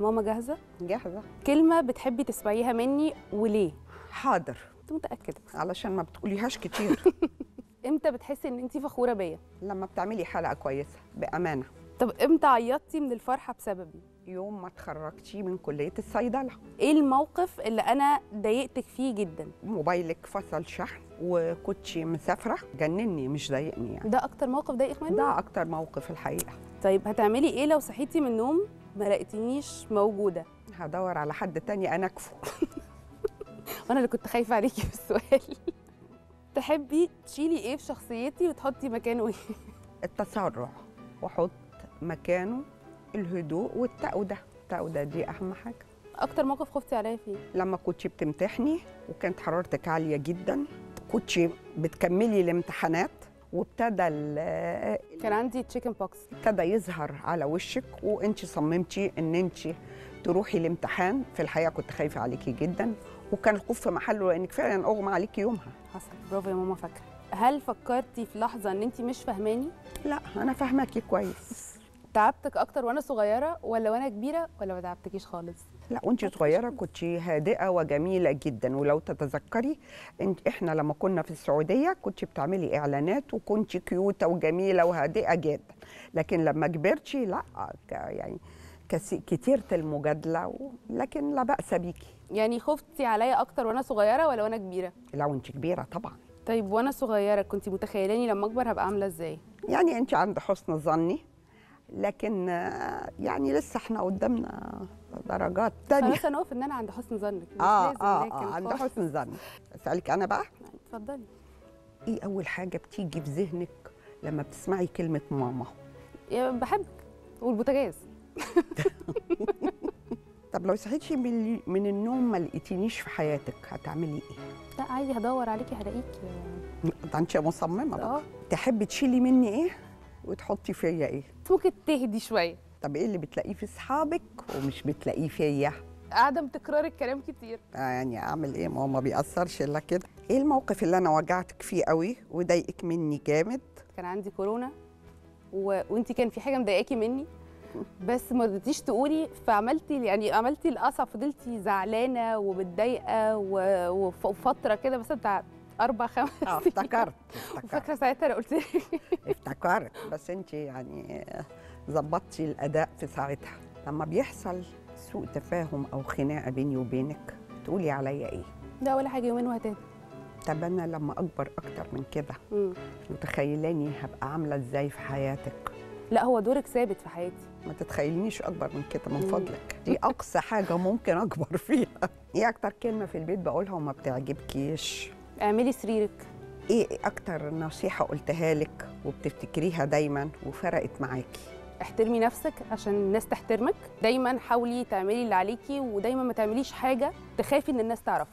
ماما جاهزة؟ جاهزة. كلمة بتحبي تسمعيها مني وليه؟ حاضر. أنت متأكدة؟ علشان ما بتقوليهاش كتير. إمتى بتحسي إن انت فخورة بيا؟ لما بتعملي حلقة كويسة بأمانة. طب إمتى عيطتي من الفرحة بسببي؟ يوم ما اتخرجتي من كلية الصيدلة. إيه الموقف اللي أنا ضايقتك فيه جدا؟ موبايلك فصل شحن وكنتي مسافرة. جنني مش ضايقني يعني. ده أكتر موقف ضايقك مني ده أكتر موقف الحقيقة. طيب هتعملي إيه لو صحيتي من النوم؟ ما لقيتنيش موجودة. هدور على حد تاني انكفه وأنا اللي كنت خايفة عليكي في السؤال. تحبي تشيلي إيه في شخصيتي وتحطي مكانه إيه؟ التسرع وأحط مكانه الهدوء والتأودة التأودة دي أهم حاجة. أكتر موقف خفتي عليا فيه؟ لما كنتي بتمتحني وكانت حرارتك عالية جدا كنتي بتكملي الامتحانات وابتدى كان عندي تشيكن بوكس ابتدى يظهر على وشك وانت صممتي ان انت تروحي الامتحان. في الحقيقة كنت خايفة عليكي جدا وكان الخوف في محله لأنك فعلا أغمى عليكي يومها. حصل. برافو يا ماما فاكرة. هل فكرتي في لحظة إن انت مش فاهماني؟ لا أنا فاهماكي كويس. تعبتك أكتر وأنا صغيرة ولا وأنا كبيرة ولا ما تعبتكيش خالص؟ لا وأنت صغيرة كنت هادئة وجميلة جدا. ولو تتذكري انت إحنا لما كنا في السعودية كنت بتعملي إعلانات وكنت كيوتة وجميلة وهادئة جدا. لكن لما كبرتي لا يعني كتيرة المجادلة و... لكن لا بأس بيكي. يعني خفتي عليا أكتر وأنا صغيرة ولا وأنا كبيرة؟ لو انت كبيرة طبعا. طيب وأنا صغيرة كنت متخيلاني لما أكبر هبقى عاملة إزاي؟ يعني أنت عند حسن ظني لكن آه، يعني لسه إحنا قدامنا درجات تانية. خلاص أنا اقف إن أنا عند حسن ظنك. آه لازم آه, آه عند. حسن ظني. أسألك أنا بقى. يعني اتفضلي. إيه أول حاجة بتيجي في ذهنك لما بتسمعي كلمة ماما؟ يا بحبك والبوتاجاز. طب لو صحيتي من من النوم ما لقيتينيش في حياتك هتعملي إيه؟ لا عادي هدور عليكي هلاقيكي. ده أنت مصممة بقى. آه. تحبي تشيلي مني إيه؟ وتحطي فيا إيه؟ ممكن تهدي شوية. طب إيه اللي بتلاقيه في اصحابك ومش بتلاقيه فيا؟ عدم تكرار الكلام كتير. آه يعني اعمل إيه؟ ما هو ما بيأثرش إلا كده. إيه الموقف اللي أنا وجعتك فيه قوي وضايقك مني جامد؟ كان عندي كورونا و... وانت كان في حاجة مضايقاكي مني. بس ما رضيتيش تقولي فعملتي يعني عملتي الاصعب فضلتي زعلانة ومتضايقة و... وف- وفترة كده بس بتاع أربع خمس آه. افتكرت افتكرت. وفاكرة ساعتها أنا قلت افتكرت. بس أنت يعني ظبطتي الأداء في ساعتها. لما بيحصل سوء تفاهم أو خناقة بيني وبينك تقولي عليا إيه؟ لا ولا حاجة يومين وهتاني. طب أنا لما أكبر أكتر من كده. متخيلاني هبقى عاملة إزاي في حياتك؟ لا هو دورك ثابت في حياتي. ما تتخيلنيش أكبر من كده من. فضلك. دي أقصى حاجة ممكن أكبر فيها. إيه أكتر كلمة في البيت بقولها وما بتعجبكيش. اعملي سريرك. إيه أكتر نصيحة قلتها لك وبتفتكريها دايما وفرقت معاكي؟ احترمي نفسك عشان الناس تحترمك. دايما حاولي تعملي اللي عليكي ودايما ما تعمليش حاجة تخافي إن الناس تعرفها.